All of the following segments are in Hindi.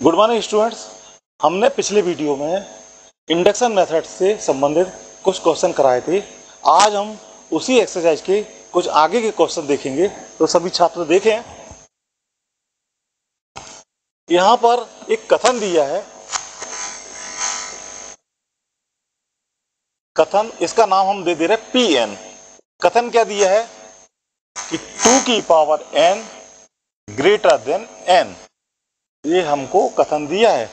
गुड मॉर्निंग स्टूडेंट्स हमने पिछले वीडियो में इंडक्शन मेथड से संबंधित कुछ क्वेश्चन कराए थे। आज हम उसी एक्सरसाइज के कुछ आगे के क्वेश्चन देखेंगे तो सभी छात्र देखें। यहाँ पर एक कथन दिया है। कथन, इसका नाम हम दे दे रहे पी एन कथन क्या दिया है? कि टू की power n greater than n ये हमको कथन दिया है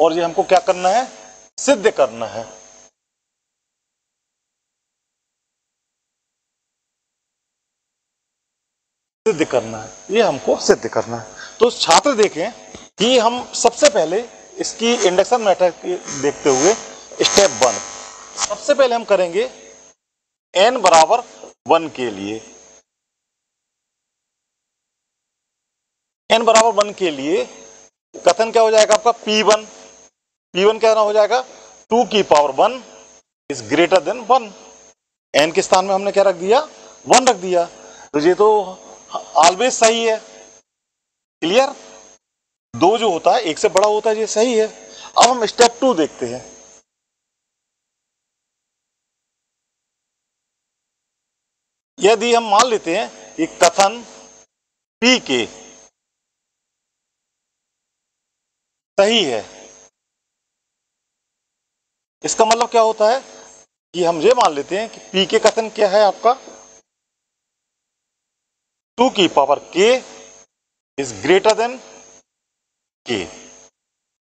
और ये हमको क्या करना है? सिद्ध करना है। सिद्ध करना है। ये हमको सिद्ध करना है। तो छात्र देखें कि हम सबसे पहले इसकी इंडक्शन मैटर देखते हुए स्टेप वन। सबसे पहले हम करेंगे एन बराबर वन के लिए। एन बराबर वन के लिए कथन क्या हो जाएगा आपका? पी वन पी वन क्या हो जाएगा? टू की power one is greater than one n के स्थान में हमने क्या रख दिया? वन रख दिया। तो ये तो ऑलवेज सही है। क्लियर दो जो होता है, एक से बड़ा होता है, ये सही है। अब हम स्टेप टू देखते हैं। यदि हम मान लेते हैं कि कथन पी के सही है। इसका मतलब क्या होता है? कि हम ये मान लेते हैं कि पी के कथन क्या है आपका? टू की power k is greater than k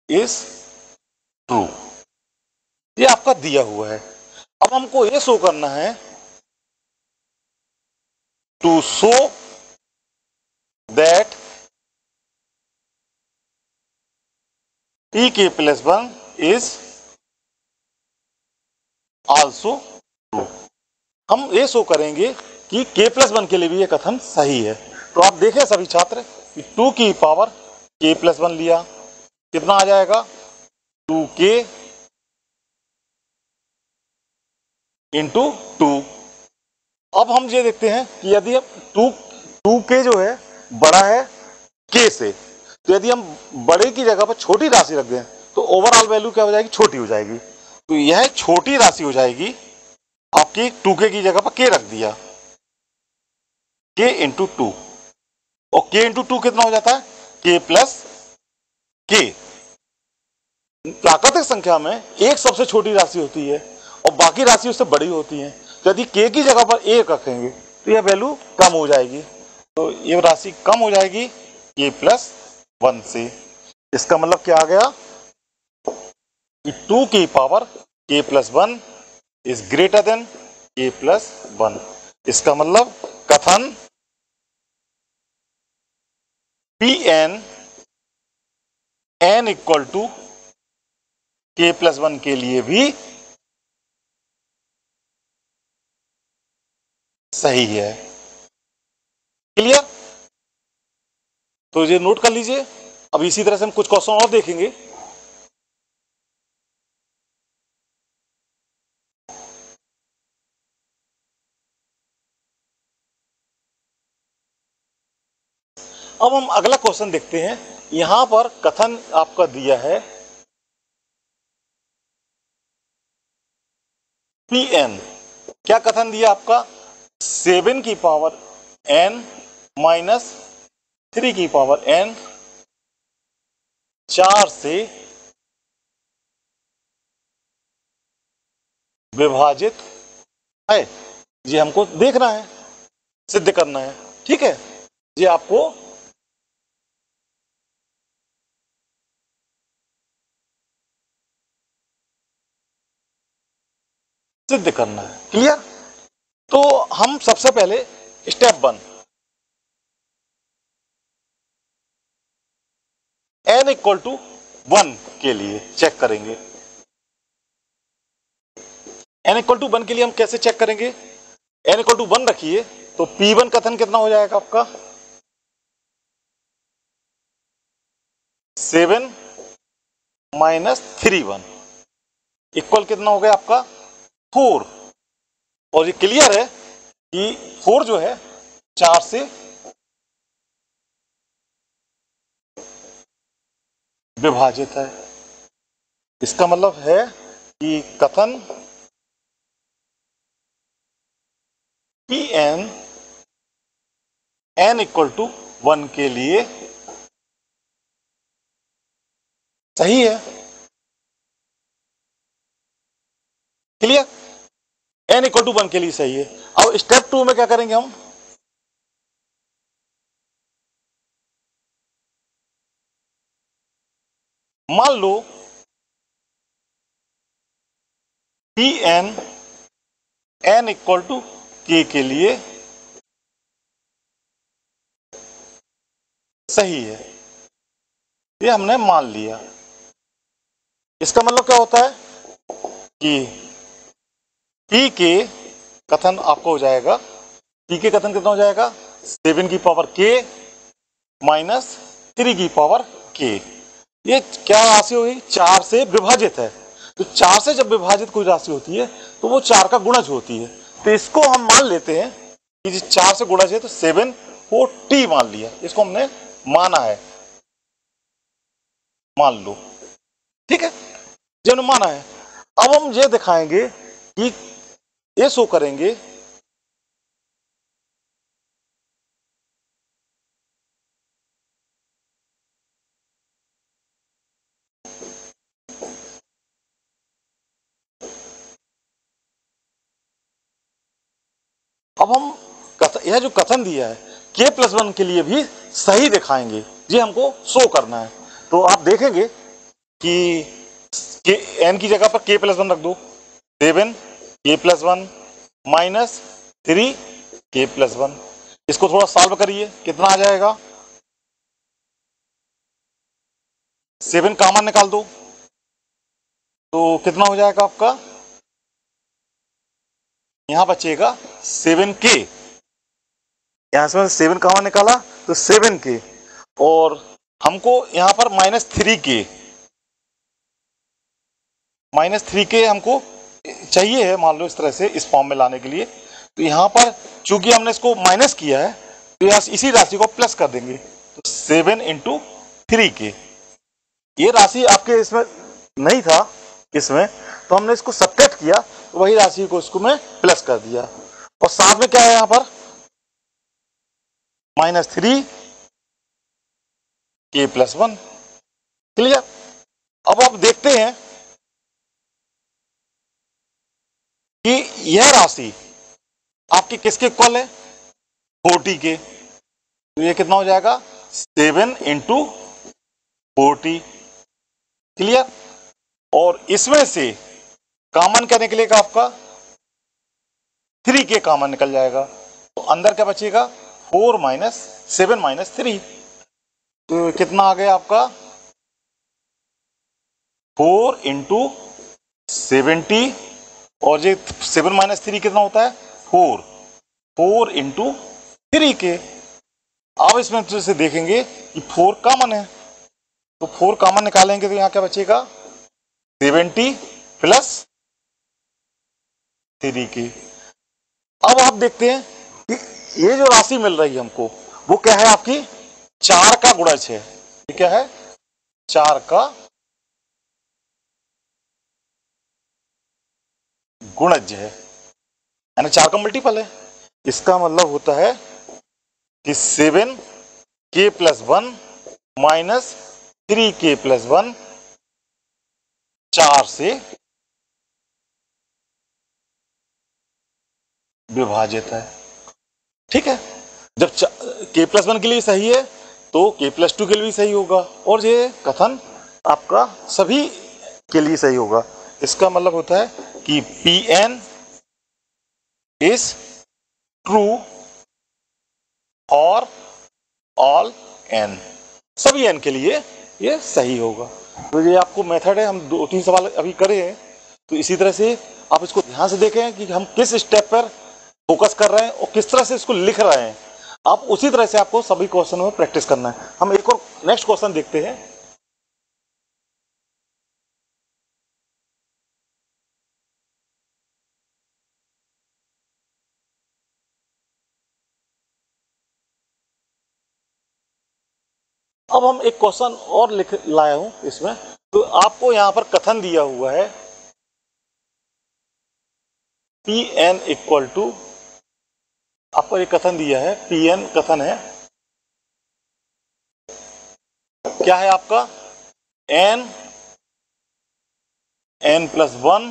is true ये आपका दिया हुआ है। अब हमको ये शो करना है। To show that p k plus one is also true हम ये शो करेंगे कि k प्लस वन के लिए भी ये कथन सही है। तो आप देखें सभी छात्र कि टू की पावर k प्लस वन लिया। कितना आ जाएगा? टू के इंटू टू अब हम ये देखते हैं कि यदि अब टू टू के जो है, बड़ा है के से। यदि हम बड़े की जगह पर छोटी राशि रख दें तो ओवरऑल वैल्यू क्या हो जाएगी? छोटी हो जाएगी। तो यह छोटी राशि हो जाएगी, आपकी टू के की जगह पर के रख दिया। के इंटू टू और के इंटू टू कितना हो जाता है? के प्लस के प्राकृतिक संख्या में एक सबसे छोटी राशि होती है और बाकी राशि उससे बड़ी होती है। तो यदि के की जगह पर एक रखेंगे तो यह वैल्यू कम हो जाएगी। तो ये राशि कम हो जाएगी के प्लस वन से। इसका मतलब क्या आ गया? कि टू की power k plus one is greater than k plus one. इसका मतलब कथन p n n equal to k plus one के लिए भी सही है। क्लियर तो ये नोट कर लीजिए। अब इसी तरह से हम कुछ क्वेश्चन और देखेंगे। अब हम अगला क्वेश्चन देखते हैं। यहाँ पर कथन आपका दिया है। पी एन क्या कथन दिया आपका? सेवन की पावर एन माइनस थ्री की पावर एन चार से विभाजित है। ये हमको देखना है, सिद्ध करना है, ठीक है? ये आपको सिद्ध करना है, क्लियर? तो हम सबसे पहले step one n equal to one के लिए चेक करेंगे। एन इक्वल टू वन के लिए हम कैसे चेक करेंगे? एन इक्वल टू वन रखिए तो पी वन कथन कितना हो जाएगा आपका? Seven minus three one equal कितना हो गया आपका? फोर और ये क्लियर है कि फोर जो है, चार से विभाजित है। इसका मतलब है कि कथन p n n equal to one के लिए सही है। Clear n equal to one के लिए सही है। अब स्टेप टू में क्या करेंगे हम? मान लो p n n equal to k के लिए सही है। ये हमने मान लिया। इसका मतलब क्या होता है? कि पी के कथन आपको हो जाएगा। पी के कथन कितना हो जाएगा? सेवन की पावर के माइनस थ्री की पावर के ये क्या राशि होगी? चार से विभाजित है। तो चार से जब विभाजित कोई राशि होती है तो वो चार का गुणज होती है। तो इसको हम मान लेते हैं कि चार से गुणज है तो सेवन को टी मान लिया। इसको हमने माना है। मान लो। ठीक है? जब माना है। अब हम ये दिखाएँगे कि ये शो करेंगे अब हम कथ, यह जो कथन दिया है के प्लस वन के लिए भी सही दिखाएँगे। ये हमको शो करना है। तो आप देखेंगे कि के एन की जगह पर के प्लस वन रख दो। Seven k plus one minus three k plus one इसको थोड़ा सॉल्व करिए कितना आ जाएगा? सेवन कामन निकाल दो। तो कितना हो जाएगा आपका? यहाँ बचेगा सेवन के यहाँ से सेवन कहाँ निकाला? तो सेवन के और हमको यहाँ पर minus three k minus three k हमको चाहिए है, मान लो इस तरह से इस फॉर्म में लाने के लिए। तो यहाँ पर चूँकि हमने इसको माइनस किया है तो यहाँ इसी राशि को प्लस कर देंगे। तो सेवन इंटू थ्री के ये राशि आपके इसमें नहीं था, इसमें। तो हमने इसको सब्ट्रैक्ट किया। वही राशि को इसको मैं प्लस कर दिया। और साथ में क्या है यहाँ पर? Minus three k plus one clear अब आप देखते हैं कि यह राशि आपके किसके इक्वल है? फोर्टी के। तो ये कितना हो जाएगा? सेवन इंटू फोर्टी क्लियर और इसमें से कॉमन क्या निकलेगा आपका? थ्री के कॉमन निकल जाएगा। तो अंदर क्या बचेगा? Four minus seven minus three तो कितना आ गया आपका? फोर इंटू सेवेंटी और ये सेवन माइनस थ्री कितना होता है? फोर फोर इंटू थ्री के अब इसमें से देखेंगे कि फोर कॉमन है। तो फोर कॉमन निकालेंगे तो यहाँ क्या बचेगा? सेवेंटी प्लस थ्री के। अब आप देखते हैं कि ये जो राशि मिल रही है हमको, वो क्या है आपकी? चार का गुणज है। ये क्या है? चार का गुणज है। यानी चार का मल्टीपल है। इसका मतलब होता है कि seven k plus one minus three k plus one चार से विभाजित है। ठीक है? जब के प्लस वन के लिए सही है तो के प्लस टू के लिए भी सही होगा। और ये कथन आपका सभी के लिए सही होगा। इसका मतलब होता है कि पी एन इज़ ट्रू और ऑल एन सभी एन के लिए ये सही होगा। तो ये आपको मेथड है, हम दो तीन सवाल अभी करे हैं। तो इसी तरह से आप इसको ध्यान से देखें कि हम किस स्टेप पर फोकस कर रहे हैं और किस तरह से इसको लिख रहे हैं। आप उसी तरह से आपको सभी क्वेश्चन में प्रैक्टिस करना है। हम एक और नेक्स्ट क्वेश्चन देखते हैं। अब हम एक क्वेश्चन और लिख लाया हूँ इसमें। तो आपको यहाँ पर कथन दिया हुआ है। पी एन इक्वल टू आपको एक कथन दिया है पी एन कथन है। क्या है आपका? N n plus one,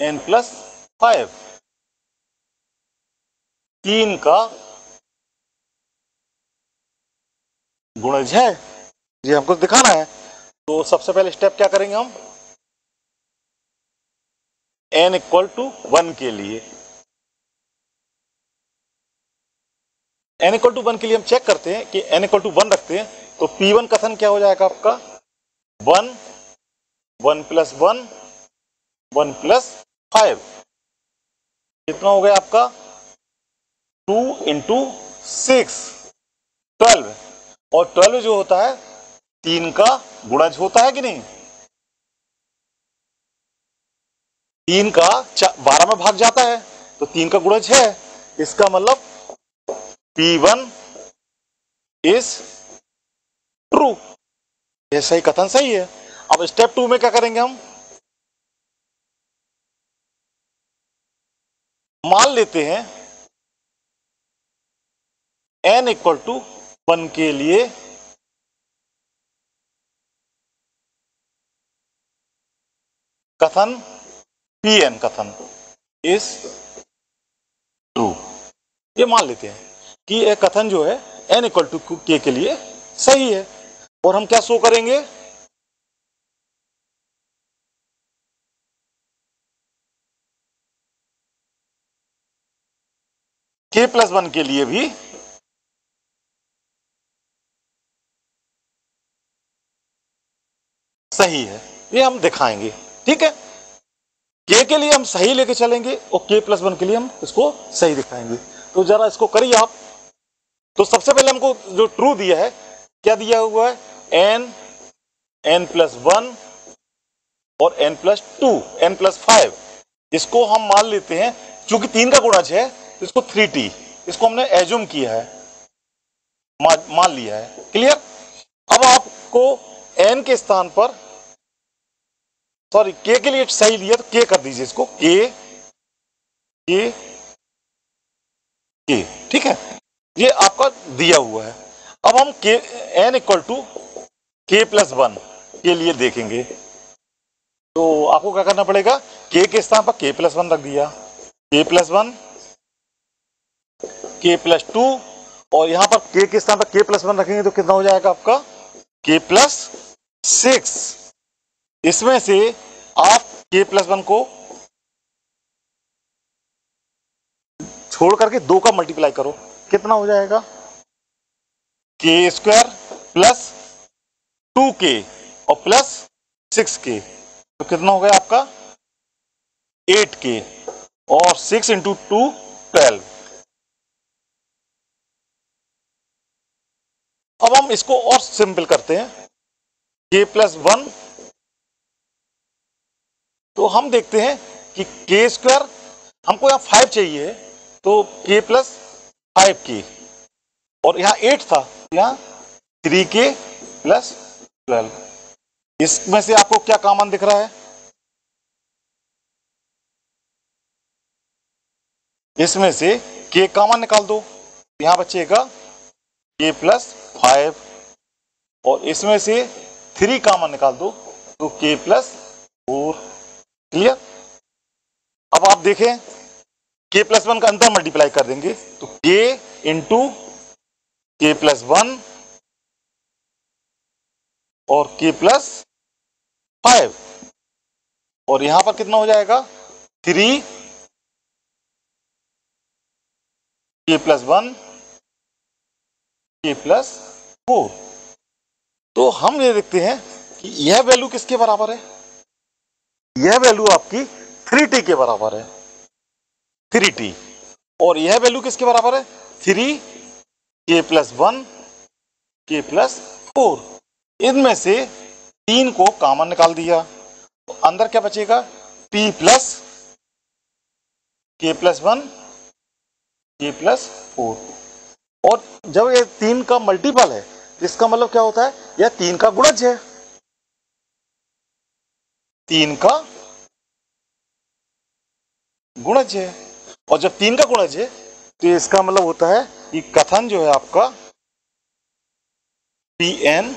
n plus five. तीन का गुणज है। ये हमको दिखाना है। तो सबसे पहले स्टेप क्या करेंगे हम? एन इक्वल टू वन के लिए। एन इक्वल टू वन के लिए हम चेक करते हैं कि एन इक्वल टू वन रखते हैं तो पी वन कथन क्या हो जाएगा आपका? One one plus one one plus five कितना हो गया आपका? टू इंटू सिक्स ट्वेल्व और ट्वेल्व जो होता है, तीन का गुणज होता है कि नहीं? तीन का बारह में भाग जाता है तो तीन का गुणज है। इसका मतलब पी वन इज़ ट्रू यह सही कथन सही है। अब स्टेप टू में क्या करेंगे हम? मान लेते हैं एन इक्वल टू वन के लिए कथन पी एन कथन इज़ ट्रू ये मान लेते हैं। कि यह कथन जो है एन इक्वल टू के के लिए सही है। और हम क्या शो करेंगे? के प्लस वन के लिए भी सही है। ये हम दिखाएँगे, ठीक है? के के लिए हम सही लेके चलेंगे और के प्लस वन के लिए हम इसको सही दिखाएँगे। तो जरा इसको करिए आप। तो सबसे पहले हमको जो ट्रू दिया है, क्या दिया हुआ है? एन एन प्लस वन और n plus two n plus five इसको हम मान लेते हैं क्योंकि तीन का गुणज है, इसको थ्री टी इसको हमने एज्यूम किया है। मान लिया है। क्लियर अब आपको एन के स्थान पर सॉरी के के लिए सही लिया तो के कर दीजिए इसको। के के के ठीक है? ये आपका दिया हुआ है। अब हम k n equal to k plus one के लिए देखेंगे। तो आपको क्या करना पड़ेगा? के के स्थान पर के प्लस वन रख दिया। K plus one k plus two और यहाँ पर के के स्थान पर के प्लस वन रखेंगे तो कितना हो जाएगा आपका? के प्लस सिक्स इसमें से आप के प्लस वन को छोड़ करके दो का मल्टीप्लाई करो। कितना हो जाएगा? के स्क्वायर प्लस टू के और प्लस सिक्स के तो कितना हो गया आपका? एट के और सिक्स इंटू टू ट्वेल्व अब हम इसको और सिंपल करते हैं। के प्लस वन तो हम देखते हैं कि के स्क्वायर हमको यहाँ फाइव चाहिए। तो के प्लस फाइव के। और यहाँ एट था, यहाँ थ्री के प्लस ट्वेल्व इसमें से आपको क्या कॉमन दिख रहा है? इसमें से के कॉमन निकाल दो। यहाँ बचेगा के प्लस फाइव और इसमें से थ्री कामन निकाल दो तो के प्लस फोर क्लियर अब आप देखें के प्लस वन का अंतर मल्टीप्लाई कर देंगे तो के इंटू के प्लस वन और के प्लस फाइव और यहाँ पर कितना हो जाएगा? Three k plus one k plus four तो हम ये देखते हैं कि यह वैल्यू किसके बराबर है? यह वैल्यू आपकी थ्री टी के बराबर है। Three t. और यह वैल्यू किसके बराबर है? Three k plus one k plus four इनमें से तीन को कामन निकाल दिया। तो अंदर क्या बचेगा? T plus k plus one k plus four और जब ये तीन का मल्टीपल है, इसका मतलब क्या होता है? यह तीन का गुणज है। तीन का गुणज है। और जब तीन का गुणज है तो इसका मतलब होता है कि कथन जो है आपका P n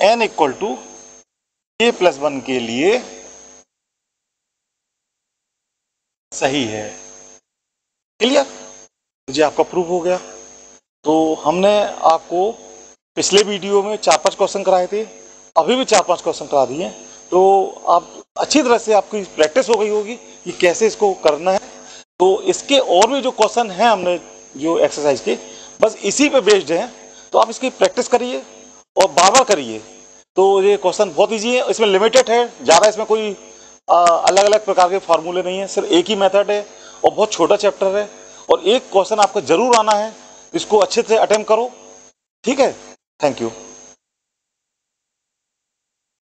n equal to k plus one के लिए सही है। क्लियर जी आपका प्रूफ हो गया। तो हमने आपको पिछले वीडियो में चार पाँच क्वेश्चन कराए थे, अभी भी चार पाँच क्वेश्चन करा दिए तो आप अच्छी तरह से आपकी प्रैक्टिस हो गई होगी कि कैसे इसको करना है। तो इसके और भी जो क्वेश्चन हैं हमने जो एक्सरसाइज के, बस इसी पे बेस्ड हैं। तो आप इसकी प्रैक्टिस करिए और बार बार करिए। तो ये क्वेश्चन बहुत ईजी है, इसमें लिमिटेड है, ज़्यादा इसमें कोई अलग अलग प्रकार के फार्मूले नहीं है, सिर्फ़ एक ही मेथड है और बहुत छोटा चैप्टर है। और एक क्वेश्चन आपको ज़रूर आना है, इसको अच्छे से अटेम्प्ट करो। ठीक है? Thank you